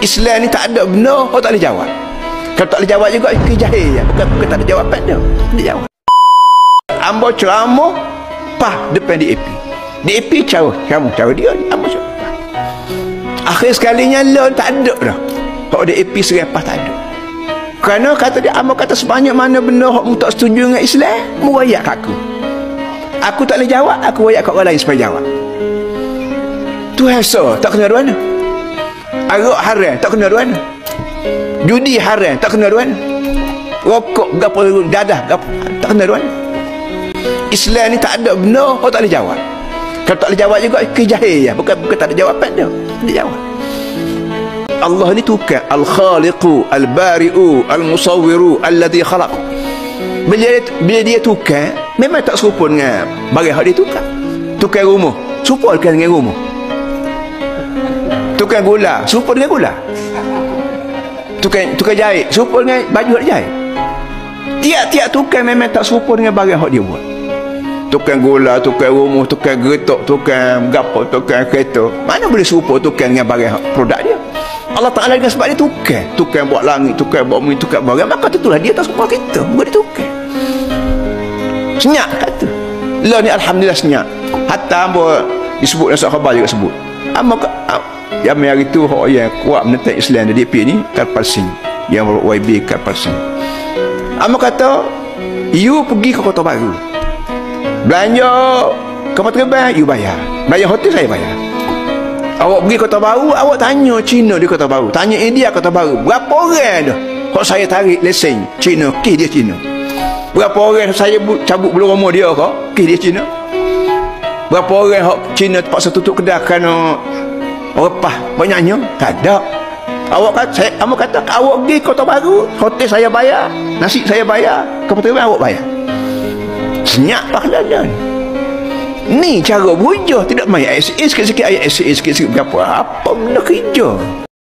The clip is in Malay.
Islam ni tak ada benar oh tak boleh jawab. Kalau tak boleh jawab juga ke jahil ya. bukan, bukan tak ada jawapan dia. Boleh jawab. Ambo ceramah pah depan di AP di AP cara kamu cara dia ambo ceramah akhir sekalinya lo tak ada dah. Kalau di AP serapah tak ada. Kerana kata dia ambo kata sebanyak mana benda hak mu tak setuju dengan Islam kat aku. Aku tak boleh jawab aku wayak kat orang lain supaya jawab. Tu hasa tak kena mana arak haram tak kena mana judi haram tak kena mana rokok gapo dadah gapo tak kena mana Islam ni tak ada benar oh tak boleh jawab. Kalau tak boleh jawab juga ke jahil ya. Bukan bukan tak ada jawapan dia. Boleh jawab. Allah ni tukar. Al-khaliqu al-bari'u al-musawwiru alladhi khalaq. Bila dia, bila dia tukar memang tak serupa dengan barang hak dia tukar. Tukar rumah. Serupa dengan rumah tukar gula serupa dengan gula tukar tukar jahit serupa dengan baju hak jahit tiap-tiap tukar memang tak serupa dengan barang hak dia buat tukar gula, tukar rumah, tukar getok, tukar gapo, tukar kereta. Mana boleh serupa tukar dengan barang produk dia? Allah Ta'ala dengan sebab dia tukar. Tukar buat langit, tukar buat bumi, tukar barang. Maka tentulah dia tak serupa kita. Buat dia tukar. Senyap kata. Lah ni Alhamdulillah senyap. Hatta hamba disebut dalam khabar juga sebut. Hamba yang hari tu orang yang kuat menentang Islam di DP ni Karpal Singh. Yang YB Karpal Singh. Hamba kata, you pergi ke Kota Baru. Belanja kapal terbang you bayar. Bayar hotel saya bayar. Awak pergi kota baru awak tanya Cina di kota baru. Tanya India kota baru. Berapa orang dah kalau saya tarik lesen Cina. Kes dia Cina. Berapa orang saya cabut bulu rumah dia kok? Kes dia Cina berapa orang hok Cina terpaksa tutup kedai kerana repah? Banyaknya? Tak ada. Awak kata saya awak kata awak pergi kota baru hotel saya bayar nasi saya bayar terbang awak bayar. Senyap pahlawan ni cara berhujah tidak main. Ayat sikit-sikit ayat sikit-sikit berapa? Apa benda kerja